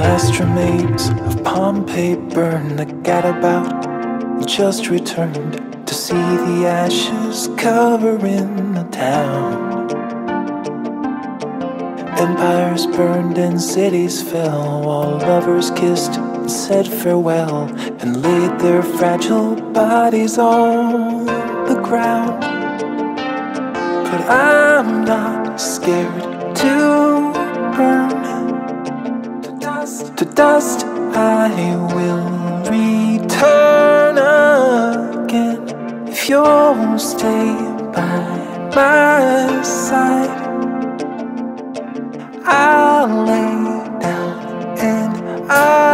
extra remains of Pompeii burn The gadabout. Just returned To see the ashes covering the town. Empires burned and cities fell While lovers kissed and said farewell And laid their fragile bodies on the ground. But I'm not scared to burn to dust I will return again. If you'll stay by my side I'll lay down and I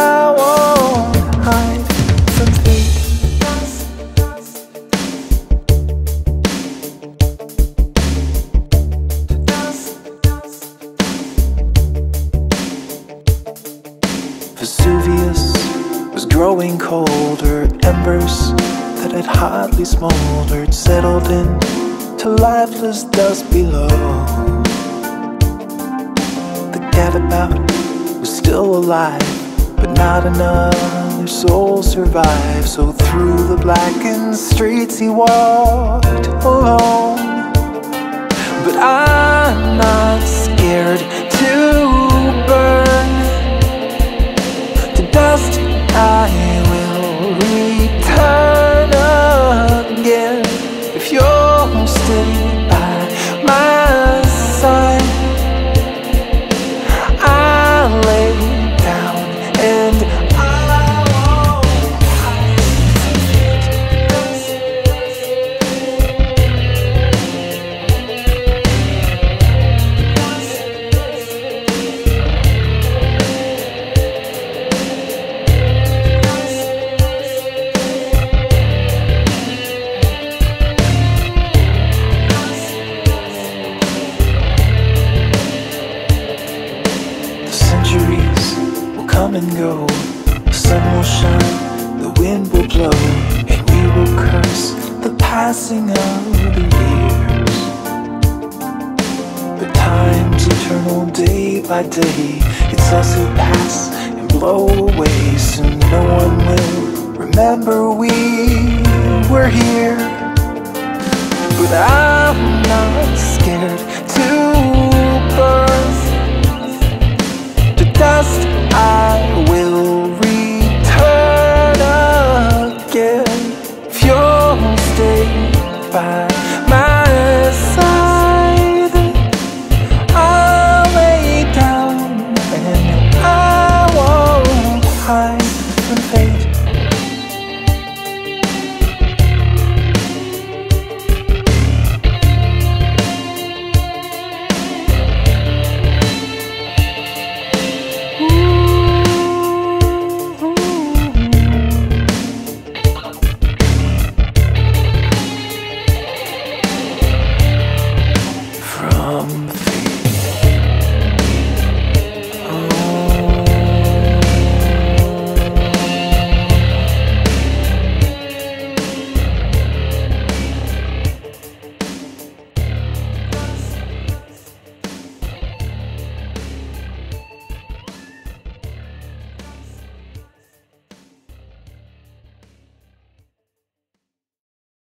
growing colder. Embers that had hardly smoldered settled in to lifeless dust below. The gadabout was still alive, but not another soul survived. So through the blackened streets he walked alone. But I'm not come and go. The sun will shine, the wind will blow, and we will curse the passing of the years. But time's eternal day by day, it's us who pass and blow away. Soon no one will remember we were here. But I'm not